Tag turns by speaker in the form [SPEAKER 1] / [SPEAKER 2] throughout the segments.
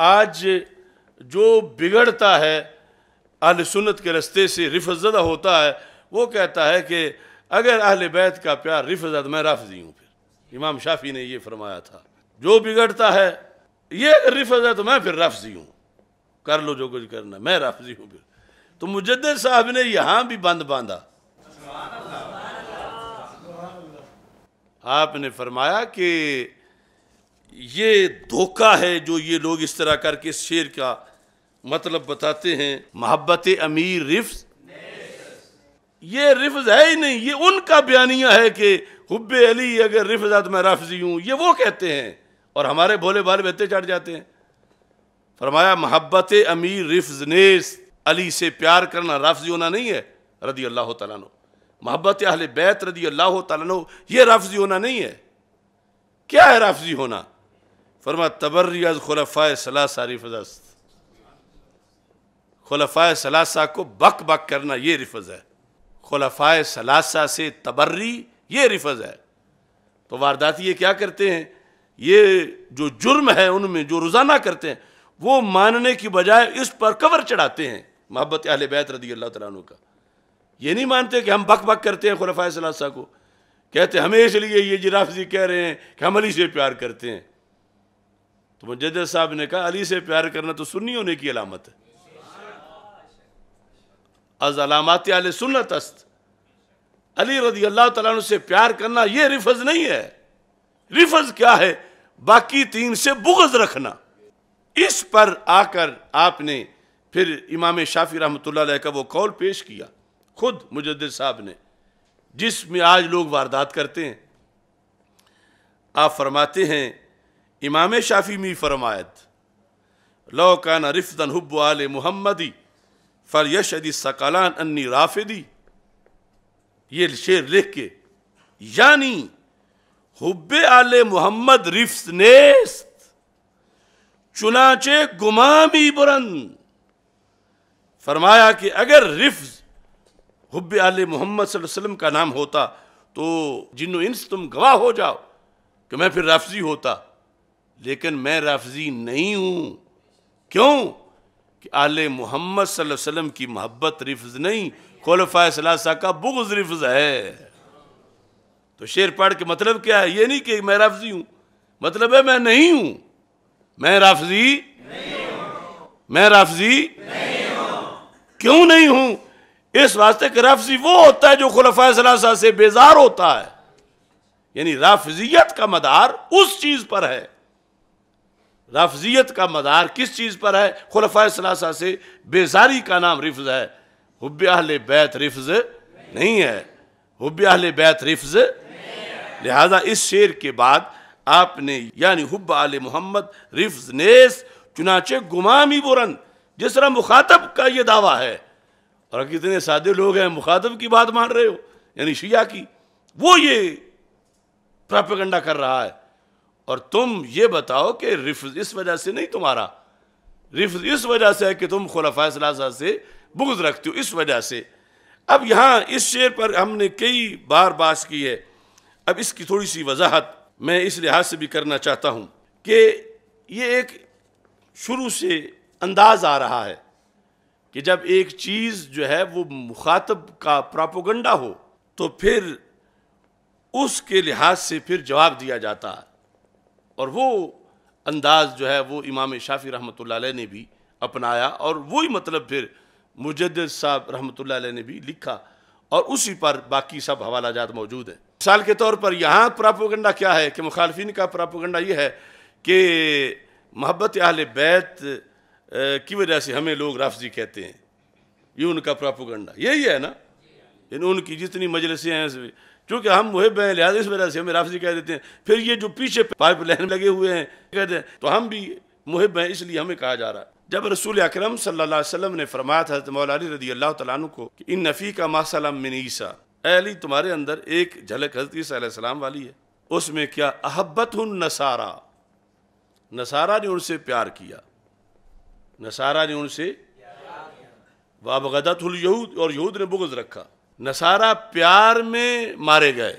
[SPEAKER 1] आज जो बिगड़ता है, अहल सुन्नत के रस्ते से रिफजदा होता है, वो कहता है कि अगर अहल बैत का प्यार रिफजत मैं राफजी हूँ फिर। इमाम शाफी ने ये फरमाया था। जो बिगड़ता है, ये अगर रिफजत तो मैं फिर राफजी हूँ। कर लो जो कुछ करना मैं राफजी हूँ फिर। तो मुजद साहब ने यहाँ भी बंद बांधा। आपने फरमाया कि ये धोखा है जो ये लोग इस तरह करके शेर का मतलब बताते हैं। मोहब्बत अमीर रिफ्स। ये रिफ्ज है ही नहीं ये उनका बयानिया है कि हुब अली अगर रिफ्जात मैं राफजी हूँ ये वो कहते हैं और हमारे भोले भाले बहते चढ़ जाते हैं। फरमाया मोहब्बत अमीर रिफ्ज नेस अली से प्यार करना राफजी होना नहीं है रदी अल्लाह तु मोहब्बत अहल बैत रदी अल्लाह तु ये राफजी होना नहीं है। क्या है राफजी होना? फरमा तबर्रियाज खुलफ़ा सलासा रिफजस्त खुलफ़ा सलासा को बक बक करना ये रिफज है। खुलफ़ा सलासा से तबर्री ये रिफज है। तो वारदाती ये क्या करते हैं? ये जो जुर्म है उनमें, जो रोज़ाना करते हैं, वो मानने की बजाय इस पर कवर चढ़ाते हैं। मोहब्बत अहल बैत रदी अल्लाह तु का। ये नहीं मानते कि हम बक बक करते हैं खुलफ़ा सलासा को। कहते हमें इसलिए ये जिराफजी कह रहे हैं कि हम अली से प्यार करते हैं। तो मुजद साहब ने कहा, अली से प्यार करना तो सुन्नी होने की अलामत है। अज अलामत आल सुन्नत अस्त। अली रदी अल्लाह तु से प्यार करना यह रिफज नहीं है। रिफज क्या है? बाकी तीन से बुगज रखना। इस पर आकर आपने फिर इमाम शाफी रहमत का वो कौल पेश किया, खुद मुजद साहब ने, जिसमें आज लोग वारदात करते हैं। आप फरमाते हैं इमाम शाफी मी फरमायत, लो कान रिफ्तन हुब आल मुहम्मदी फर यशदी सकलान अन्नी राफिदी। ये शेर लिख के, यानी हुब आल मोहम्मद रिफ्स नेस्त, चुनाचे गुमामी बुरंद फरमाया कि अगर रिफ्स हुब आल मोहम्मद वसल्लम का नाम होता तो जिन्नो इंस तुम गवाह हो जाओ कि मैं फिर राफजी होता। लेकिन मैं राफजी नहीं हूँ। क्यों? कि आल मोहम्मद वसल्लम की मोहब्बत रिफ्ज नहीं, खोलफा सलासा का बुग्ज रिफ्ज है। तो शेर पढ़ के मतलब क्या है? ये नहीं कि मैं राफजी हूँ। मतलब है मैं नहीं हूँ। मैं राफजी मैं राफजी क्यों नहीं हूँ? इस वास्ते कि राफजी वो होता है जो खुलफा सलासा से बेजार होता है। यानी राफजियत का मदार उस चीज़ पर है। रफजियत का मदार किस चीज़ पर है? खुलफा सलासा से बेजारी का नाम रिफ्ज है। हुब बैत रिफ्ज नहीं है। हुब अहल बैत रिफ्ज लिहाजा इस शेर के बाद आपने यानी हुब आल मोहम्मद रिफ्ज नेस चुनाचे गुमामी बुरन, जिस तरह मुखातब का ये दावा है। और कितने सादे लोग हैं, मुखातब की बात मान रहे हो, यानी शिया की। वो ये प्रापगंडा कर रहा है। और तुम ये बताओ कि रिफ इस वजह से नहीं तुम्हारा। रिफ इस वजह से है कि तुम खुलफा से बुग्ज रखते हो, इस वजह से। अब यहाँ इस शेर पर हमने कई बार बात की है। अब इसकी थोड़ी सी वजाहत मैं इस लिहाज से भी करना चाहता हूँ कि ये एक शुरू से अंदाज आ रहा है कि जब एक चीज़ जो है वो मुखातब का प्रापोगंडा हो तो फिर उसके लिहाज से फिर जवाब दिया जाता है। और वो अंदाज जो है वो इमाम शाफी रहमत ने भी अपनाया और वही मतलब फिर मुजद साहब रहमत ने भी लिखा और उसी पर बाकी सब हवाला जात मौजूद हैं। मिसाल के तौर पर यहाँ प्रापोगंडा क्या है कि मुखालफी का प्रापोगंडा ये है कि मोहब्बत अहल बैत की वजह से हमें लोग राफजी कहते हैं। ये उनका प्रापोगंडा। यही है ना? इन उनकी जितनी मजलसें हैं क्योंकि हम मुहिब हैं लिहाजा इस वजह से हमें राफजी कह देते हैं। फिर ये जो पीछे पाइप लाइन लगे हुए हैं, कहते हैं तो हम भी मुहिब हैं, इसलिए हमें कहा जा रहा है। जब रसूल अक्रम वसल्लम ने फरमाया था मौलानी रदी अल्लाह तु को, कि इन नफ़ी का मासलम मिन ईसा। अली, तुम्हारे अंदर एक झलक हज़रत सलाम वाली है। उसमें क्या अहब्बत नसारा? नसारा ने उनसे प्यार किया। नसारा ने उनसे वाबगदत यहूद, और यहूद ने बुगज रखा। नसारा प्यार में मारे गए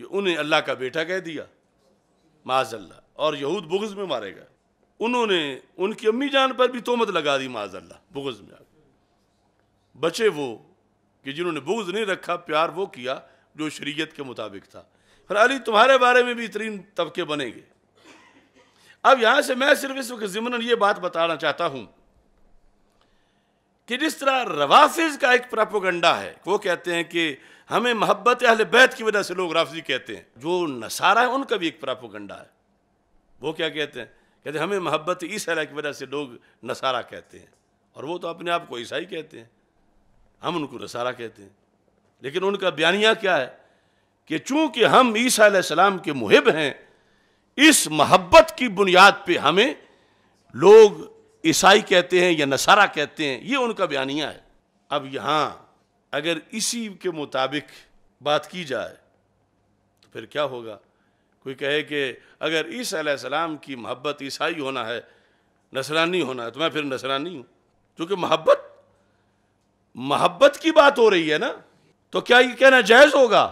[SPEAKER 1] कि उन्हें अल्लाह का बेटा कह दिया माजल्ला और यहूद बुग्ज में मारे गए। उन्होंने उनकी अम्मी जान पर भी तोमत लगा दी माजल्ला बुगज में आ बचे वो कि जिन्होंने बुगज नहीं रखा, प्यार वो किया जो शरीयत के मुताबिक था। फिर अली, तुम्हारे बारे में भी इतरीन तबके बनेंगे। अब यहाँ से मैं सिर्फ़ इस वक्त जिमन ये बात बताना चाहता हूँ कि जिस तरह रवाफिज का एक प्रापोगंडा है, वो कहते हैं कि हमें मोहब्बत अहल बैत की वजह से लोग राफजी कहते हैं। जो नसारा है, उनका भी एक प्रापोगंडा है। वो क्या कहते हैं? कहते हैं, हमें मोहब्बत ईसा की वजह से लोग नसारा कहते हैं। और वो तो अपने आप को ईसाई कहते हैं। हम उनको नसारा कहते हैं। लेकिन उनका बयानिया क्या है? कि चूँकि हम ईसा के मुहिब हैं, इस मोहब्बत की बुनियाद पे हमें लोग ईसाई कहते हैं या नसारा कहते हैं, ये उनका बयानिया है। अब यहाँ अगर इसी के मुताबिक बात की जाए तो फिर क्या होगा? कोई कहे कि अगर ईसा सलाम की मोहब्बत ईसाई होना है, नसरानी होना है तो मैं फिर नसरानी हूँ। क्योंकि मोहब्बत मोहब्बत की बात हो रही है ना तो क्या ये कहना जायज़ होगा?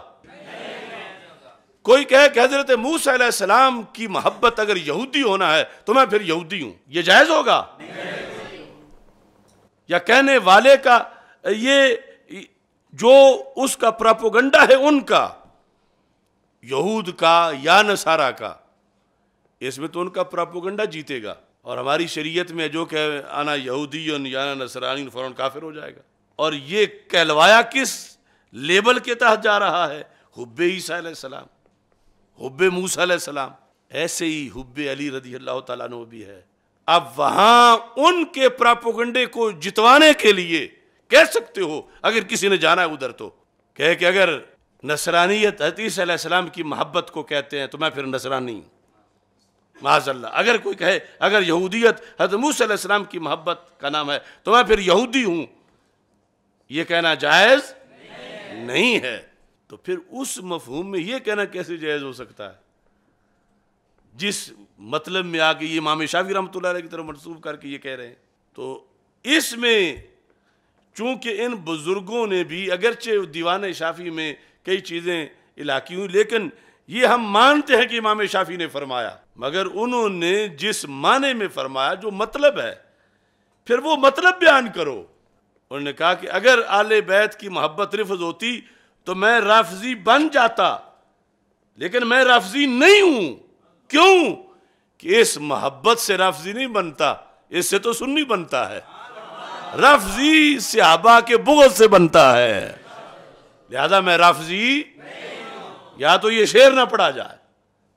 [SPEAKER 1] कोई कहे कि हज़रत मूसा सलाम की मोहब्बत अगर यहूदी होना है तो मैं फिर यहूदी हूँ। यह जायज़ होगा? या कहने वाले का, ये, जो उसका प्रापोगंडा है उनका, यहूद का या नसारा का, इसमें तो उनका प्रोपोगंडा जीतेगा। और हमारी शरीयत में जो कह, आना यहूदी या नसरानी फ़ौरन काफिर हो जाएगा। और ये कहलवाया किस लेबल के तहत जा रहा है? हुब्बे ईसा सलाम। हुब मूसम ऐसे ही हुब अली रदी अल्लाह तु भी है। अब वहाँ उनके प्रापोगंडे को जितवाने के लिए कह सकते हो, अगर किसी ने जाना है उधर तो। कह के अगर नसरानियत हतीसम की मोहब्बत को कहते हैं तो मैं फिर नसरानी माजल्ला अगर कोई कहे, अगर यहूदियत हजमूसम की मोहब्बत का नाम है तो मैं फिर यहूदी हूँ। यह कहना जायज़ नहीं है। तो फिर उस मफहूम में ये कहना कैसे जायज़ हो सकता है? जिस मतलब में आके ये इमाम शाफी रहमत की तरफ़ मनसूब करके ये कह रहे हैं। तो इसमें चूँकि इन बुज़ुर्गों ने भी, अगरचे दीवान शाफी में कई चीज़ें इलाकी हुई, लेकिन ये हम मानते हैं कि इमाम शाफी ने फरमाया। मगर उन्होंने जिस माने में फरमाया, जो मतलब है, फिर वो मतलब बयान करो। उन्होंने कहा कि अगर आले बैत की मोहब्बत रिफज होती तो मैं राफजी बन जाता। लेकिन मैं राफजी नहीं हूँ। क्यों? कि इस मोहब्बत से राफजी नहीं बनता, इससे तो सुन्नी बनता है। रफजी सिहाबा के बुगल से बनता है। लिहाजा मैं रफजी या तो ये शेर ना पढ़ा जाए।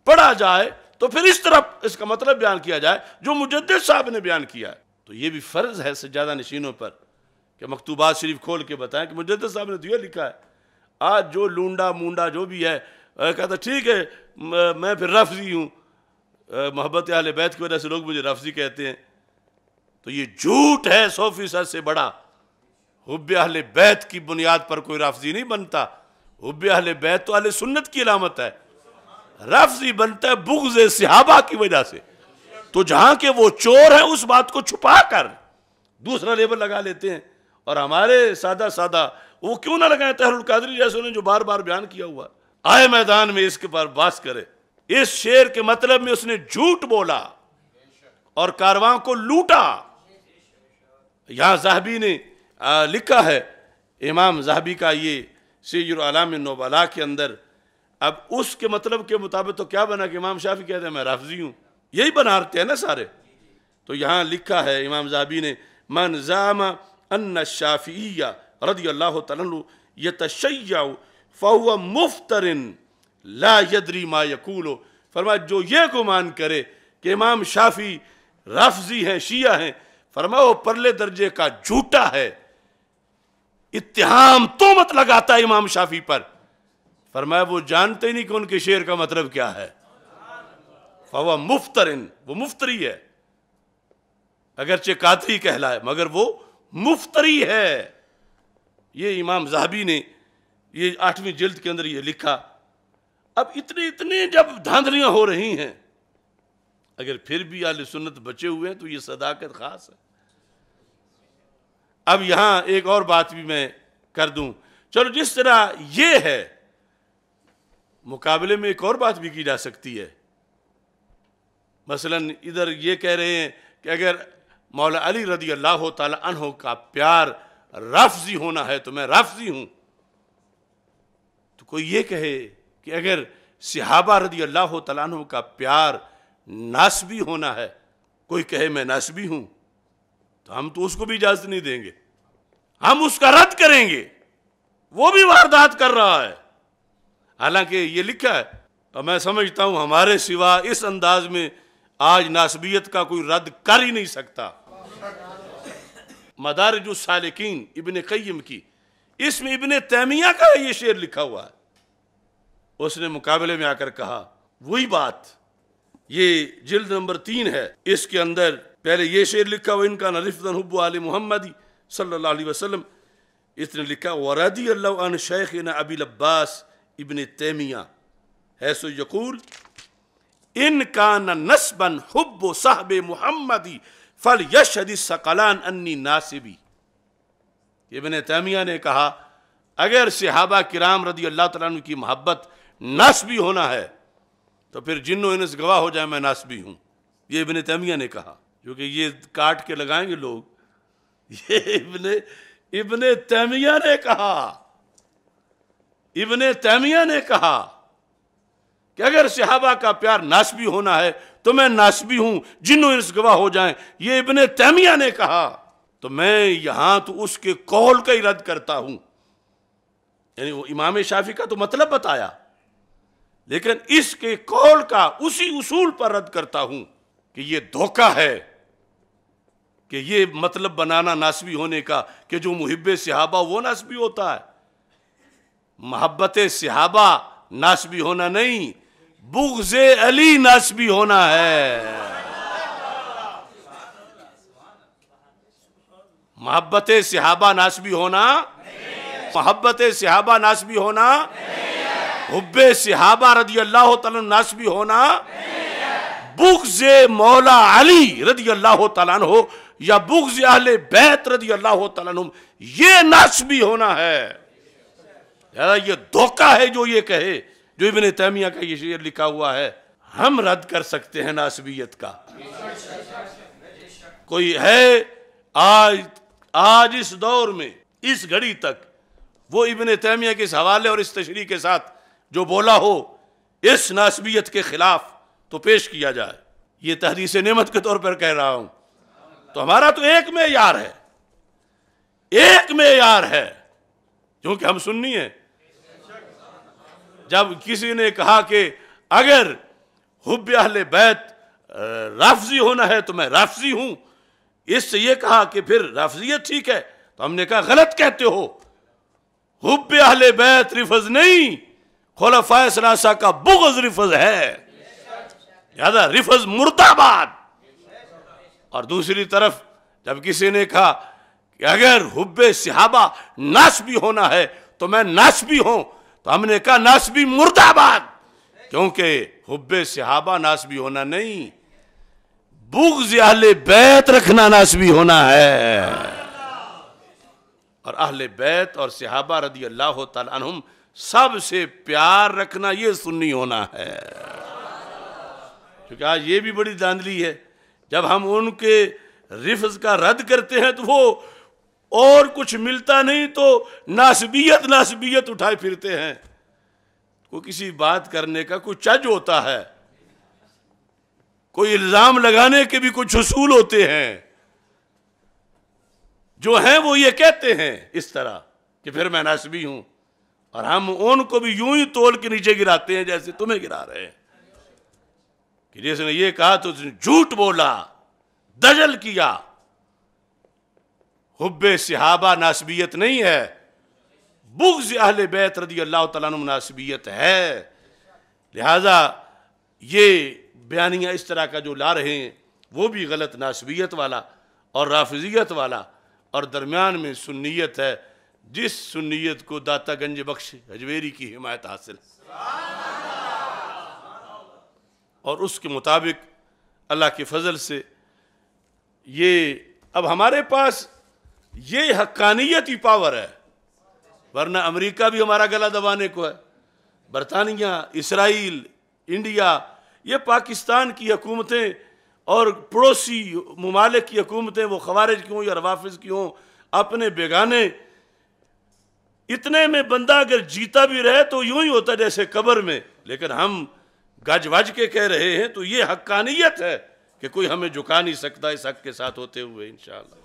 [SPEAKER 1] पढ़ा जाए तो फिर इस तरफ़ इसका मतलब बयान किया जाए, जो मुजद साहब ने बयान किया है। तो ये भी फ़र्ज़ है सज्जादा नशीनों पर कि मकतूबात शरीफ खोल के बताएँ कि मुजद साहब ने तो यह लिखा है। आज जो लूंडा मुंडा जो भी है कहता, ठीक है, मैं फिर रफजी हूँ। मोहब्बत आल बैत की वजह से लोग मुझे रफजी कहते हैं। तो ये झूठ है सौ फ़ीसद से बड़ा। हुब अहल बैत की बुनियाद पर कोई रफजी नहीं बनता। हुब अहल बैत तो अहल सुन्नत की अलामत है। रफजी बनता है बुग्ज सिहाबा की वजह से। तो जहाँ के वो चोर हैं, उस बात को छुपा कर दूसरा लेबल लगा लेते हैं। और हमारे सादा सादा, वो क्यों ना लगाए तहरुल कादरी जैसे उन्होंने जो बार बार बयान किया हुआ? आए मैदान में इसके पर बास करे। इस शेर के मतलब में उसने झूठ बोला और कारवां को लूटा। यहाँ जाहबी ने लिखा है, इमाम जाहबी का ये सीजुलम नोबला के अंदर। अब उसके मतलब के मुताबिक तो क्या बना कि इमाम शाफी कहते हैं, मैं राफजी हूँ। यही बनाते हैं ना सारे। तो यहाँ लिखा है, इमाम जाहबी ने, मन जामा अन्न शाफिया रदी अल्लाह तशैया फ़ुआ मुफ्तरिन ला यदरी मा यकूलो फरमा जो ये गुमान करे कि इमाम शाफी रफजी हैं शिया हैं फरमा वो परले दर्जे का झूठा है इत्तेहाम तो मत लगाता है इमाम शाफी पर फरमाया वो जानते ही नहीं कि उनके शेर का मतलब क्या है फवा मुफ्तरिन वो मुफ्तरी है अगरचे कातरी कहलाए मगर वो मुफ्तरी है। ये इमाम जहाबी ने ये आठवीं जिल्द के अंदर ये लिखा। अब इतने इतने जब धांधलियाँ हो रही हैं, अगर फिर भी आल सुन्नत बचे हुए हैं तो ये सदाकत खास है। अब यहाँ एक और बात भी मैं कर दूँ। चलो, जिस तरह ये है, मुकाबले में एक और बात भी की जा सकती है। मसलन इधर ये कह रहे हैं कि अगर मौला अली रदी अल्लाह तहो का प्यार रफ्जी होना है तो मैं रफ्जी हूँ। तो कोई ये कहे कि अगर सिहाबा रदी अल्लाह तु का प्यार नासबी होना है, कोई कहे मैं नासबी हूँ तो हम तो उसको भी इजाज़त नहीं देंगे। हम उसका रद्द करेंगे। वो भी वारदात कर रहा है। हालाँकि ये लिखा है और मैं समझता हूँ हमारे सिवा इस अंदाज में आज नासबियत का कोई रद्द कर ही नहीं सकता। मदारजुसालिकीन इबन कय्यम की। इसमें इबन तैमिया का ये शेर लिखा हुआ है। उसने मुकाबले में आकर कहा, वही बात, ये जिल्द नंबर तीन है। इसके अंदर पहले ये शेर लिखा हुआ, इनका नरिफन हब्बु आल मोहम्मदी सल्ला अलैहि वसल्लम। इसने लिखा, वरदी अल्लाह शेख अबिल अब्बास इबन तैमिया। है सो यकूल इन का नस्बन हुब साहब मोहम्मदी फल यशदी सकलान अन्नी नासिबी। इबन तैमिया ने कहा, अगर सिहाबा किराम रदी अल्लाह तु की मोहब्बत नासबी होना है तो फिर जिन्नो इनस गवाह हो जाए, मैं नासबी हूँ। ये इबन तैमिया ने कहा, क्योंकि ये काट के लगाएँगे लोग। ये इबन इबन तैमिया ने कहा, इबन तैमिया ने कहा कि अगर सिहाबा का प्यार नासबी होना है तो मैं नासबी हूँ, जिन्नो इस गवाह हो जाए। ये इबन तैमिया ने कहा तो मैं यहाँ तो उसके कौल का ही रद्द करता हूँ। यानी वो इमाम शाफी का तो मतलब बताया, लेकिन इसके कौल का उसी उसूल पर रद्द करता हूँ कि ये धोखा है, कि ये मतलब बनाना नासबी होने का, कि जो मुहिब सिहाबा, वो नासबी होता है। मोहब्बत सिहाबा नासबी होना नहीं बुगज अली नासबी होना है। मोहब्बत सिहाबा नासबी होना। मोहब्बत सिहाबा नासबी होना। हुब्बे सिहाबा रदी अल्लाह नासबी होना। बुग्ज मौला अली रदी अल्लाह हो या बुग्ज अहले बैत रदी अल्लाह तलान ये नासबी होना है। ये धोखा है जो ये कहे। जो इबन तैमिया का ये शेर लिखा हुआ है, हम रद्द कर सकते हैं नासबियत का। कोई है, आज आज इस दौर में, इस घड़ी तक, वो इबन तैमिया के इस हवाले और इस तशरी के साथ जो बोला हो, इस नासबियत के खिलाफ तो पेश किया जाए। ये तहदीस नेमत के तौर पर कह रहा हूँ। तो हमारा तो एक में यार है, एक में यार है, क्योंकि हम सुननी है। जब किसी ने कहा कि अगर हुब बैत राफजी होना है तो मैं राफजी हूँ। इससे यह कहा कि फिर राफजियत ठीक है तो हमने कहा गलत कहते हो। हुब बैत रिफज नहीं, खुलफा सलासा का बुगज रिफज है। यादा रिफज मुर्दाबाद। और दूसरी तरफ़ जब किसी ने कहा कि अगर हुब्बे सिहाबा भी होना है तो मैं नाश भी हूँ। तो हमने कहा, नासबी मुर्दाबाद। क्योंकि हुब्बे सिहाबा नासबी होना नहीं, बुग्ज अहले बैत रखना नासबी होना है। और अहले बैत और सिहाबा रदी अल्लाह तुम सबसे प्यार रखना ये सुन्नी होना है। क्योंकि आज ये भी बड़ी दांधली है, जब हम उनके रिफ्ज का रद्द करते हैं तो वो और कुछ मिलता नहीं तो नासबियत नासबियत उठाए फिरते हैं। कोई किसी बात करने का कोई चज होता है। कोई इल्ज़ाम लगाने के भी कुछ उसूल होते हैं। जो हैं वो ये कहते हैं इस तरह कि फिर मैं नासबी हूँ और हम उनको भी यूँ ही तोल के नीचे गिराते हैं जैसे तुम्हें गिरा रहे हैं। कि जिसने ये कहा तो उसने झूठ बोला, दजल किया। हुब्बे सिहाबा नासबियत नहीं है। बुग्ज अहले बैत रदी अल्लाह तनासबियत है। लिहाजा ये बयानियाँ इस तरह का जो ला रहे हैं, वो भी गलत नासबियत वाला और राफजियत वाला और दरमियान में सुन्नीत है, जिस सुन्नीत को दाता गंज बख्श हजवेरी की हिमायत हासिल और उसके मुताबिक अल्लाह के फजल से ये, अब हमारे पास ये हक्कानियत ही पावर है। वरना अमेरिका भी हमारा गला दबाने को है। बरतानिया, इसराइल, इंडिया, ये पाकिस्तान की हकूमतें और पड़ोसी ममालिक की हकूमतें, वो खवारज की हों या रवाफिज की हों, अपने बेगाने। इतने में बंदा अगर जीता भी रहे तो यूँ ही होता जैसे कब्र में। लेकिन हम गज वज के कह रहे हैं तो ये हक्कानियत है कि कोई हमें झुका नहीं सकता इस हक के साथ होते हुए, इंशाल्लाह।